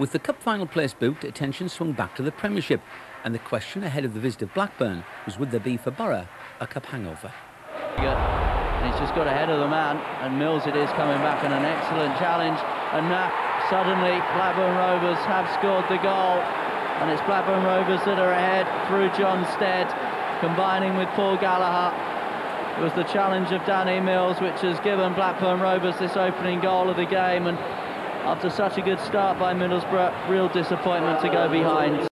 With the cup final place booked, attention swung back to the Premiership, and the question ahead of the visit of Blackburn was would there be for Boro a cup hangover? He's just got ahead of the man, and Mills it is coming back on an excellent challenge. And now suddenly Blackburn Rovers have scored the goal, and it's Blackburn Rovers that are ahead through John Stead, combining with Paul Gallagher. It was the challenge of Danny Mills which has given Blackburn Rovers this opening goal of the game, and after such a good start by Middlesbrough, real disappointment to go behind.